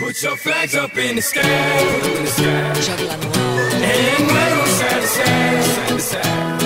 Put your flags up in the sky, in the sky. Juggle and roll. And wave them side to side, side to side.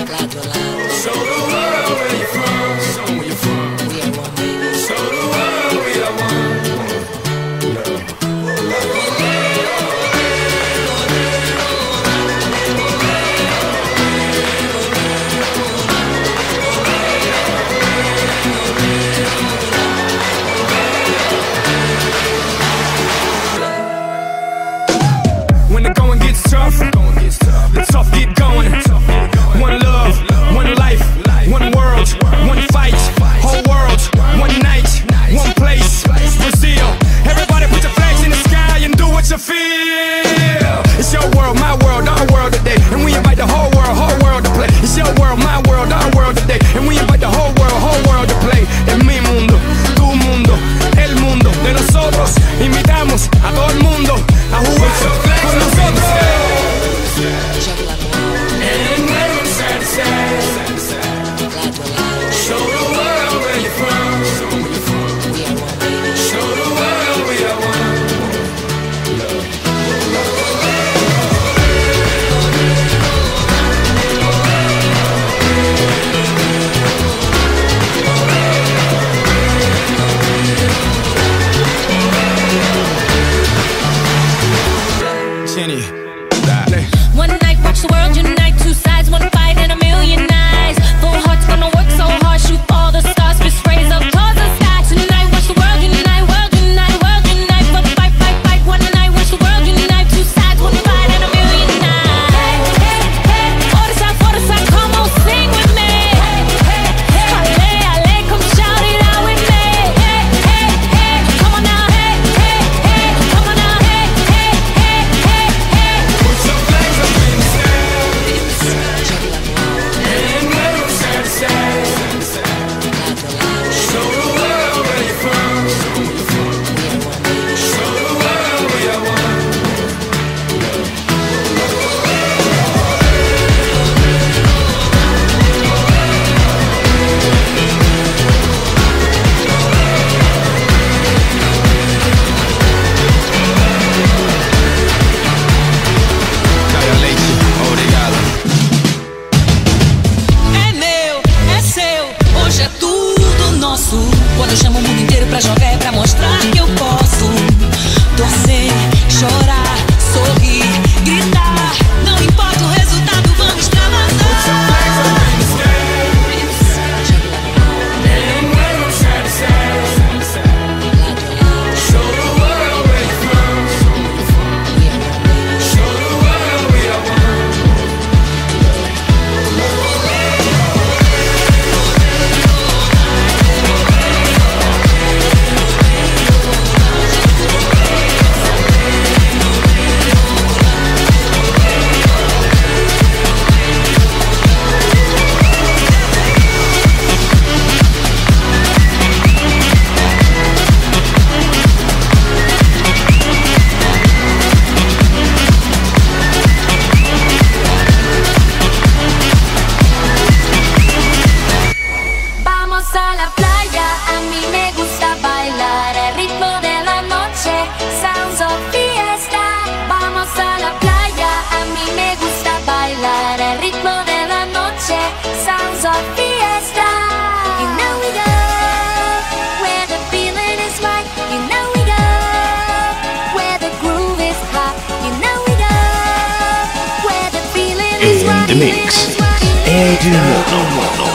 Mix. Edge Mono Mono.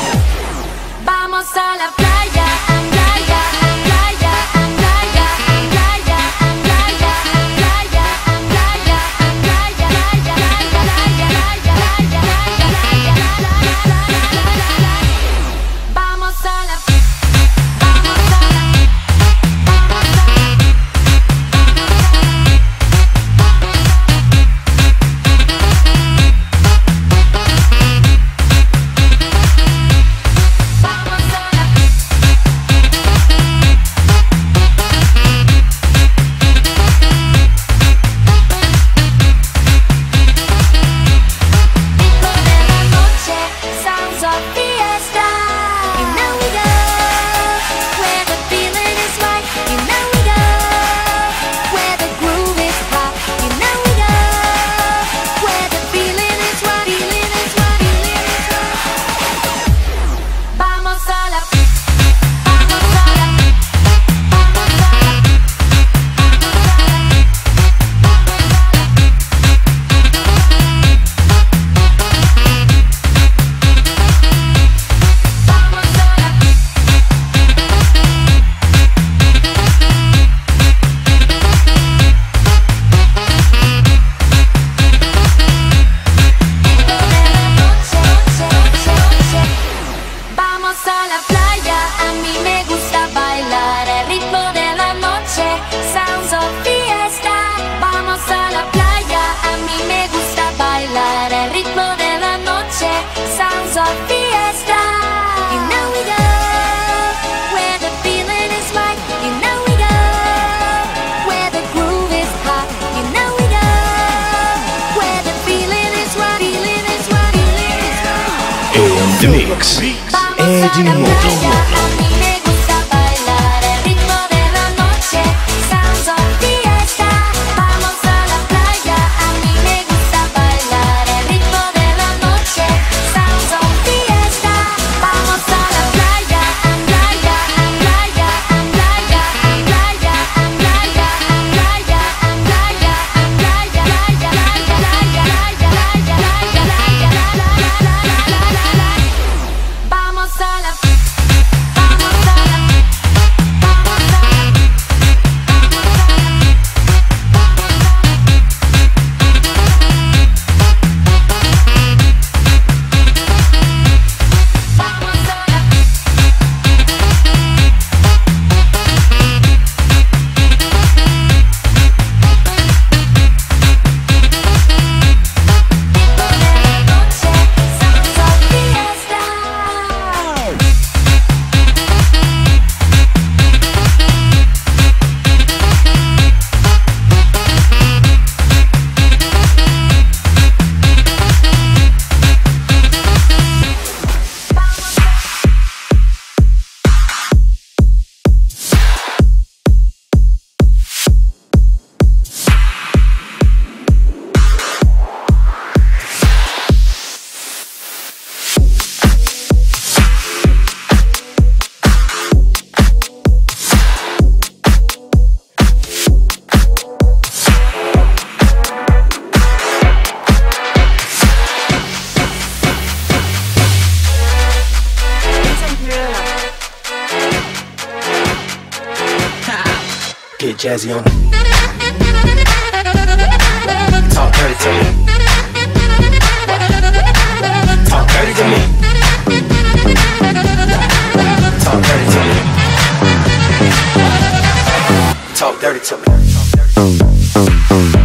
Vamos a la playa. A fiesta. You know we go where the feeling is right. You know we go where the groove is hot. You know we go where the feeling is right. Feeling is right. Feeling is right. The Mix. Vamos Eddie Moto. Get jazzy on. Talk dirty to me. Talk dirty to me. Talk dirty to me. Talk dirty to me. Talk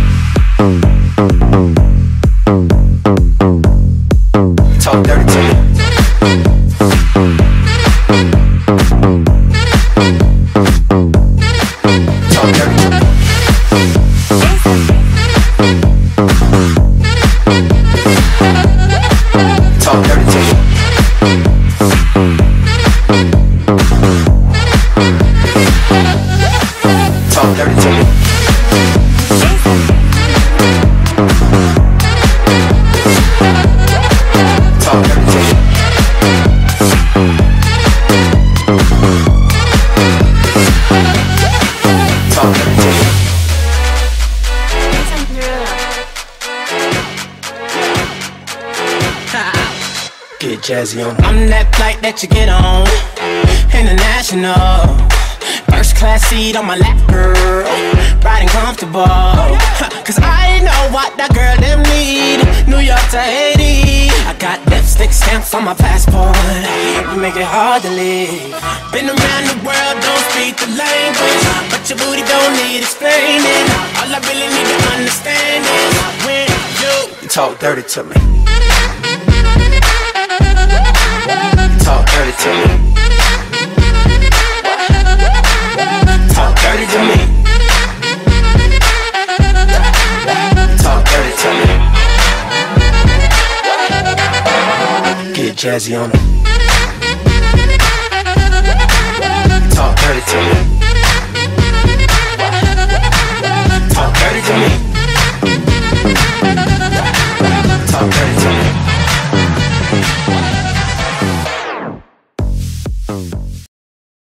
Get jazzy on. I'm that flight that you get on. International. First class seat on my lap, girl. Riding comfortable. Cause I know what that girl them need. New York to lipstick stamps on my passport. You make it hard to leave. Been around the world, don't speak the language. But your booty don't need explaining. All I really need to understand is when you You talk dirty to me. Talk dirty to me. Talk dirty to me. Jazzy on him. Talk dirty to me. Talk dirty to me. Talk dirty to me.